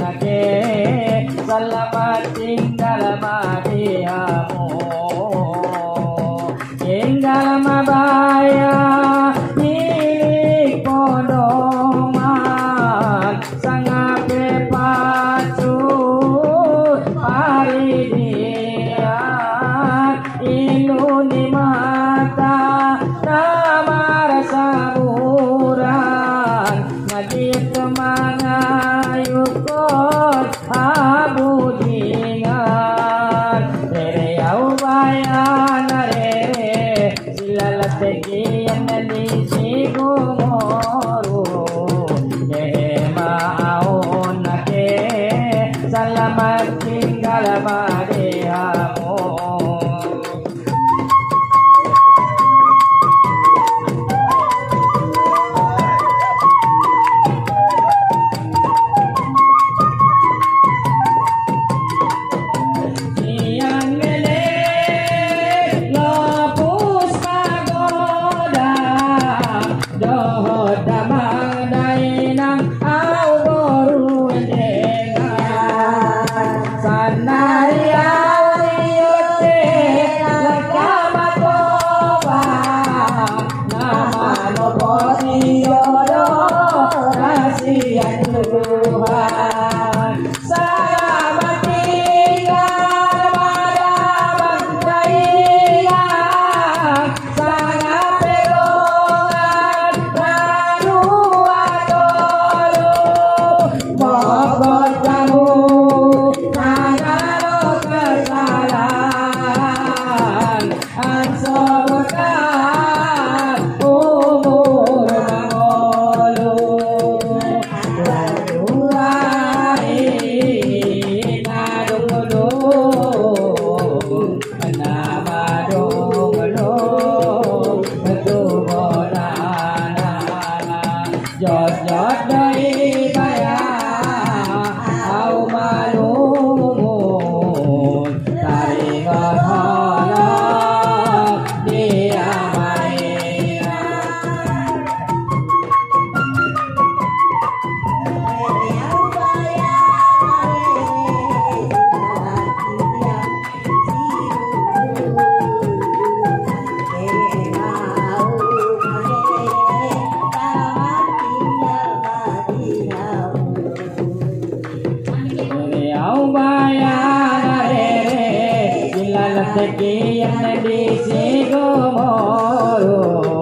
lagi salamat tinggal mati amun Segue a malícia. kasihan Tuhan saya matikan pada bangsaina sangat pegongan baru atolu mohon kamu nangaro kesalahan ansor યાદ કે અનદેશે ગો મોરો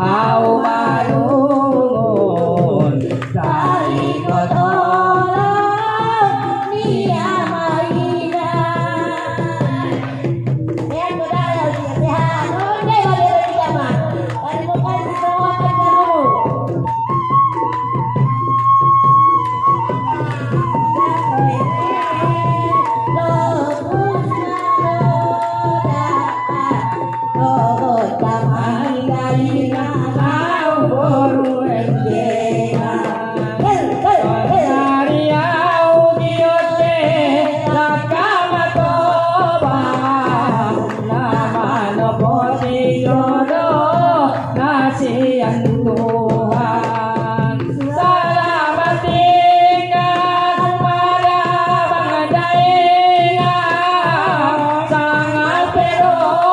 alma.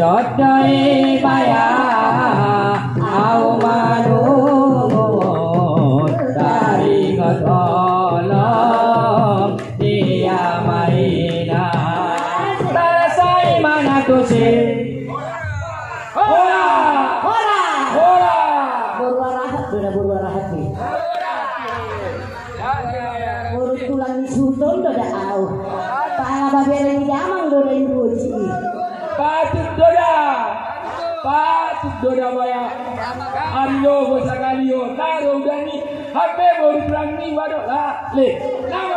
Jot-jot doi baya Au manut Dari ngotolong Dia mainan Selesai mana tuh sih Hola. Hola Buru arahat, sudah buru arahat nih. Buru tulang di sultan udah au. Pala babere di damang udah doda Patut doda baya Aryo bosa kalio Taro dani. Hape baru pulang ni wadok lah Le Nama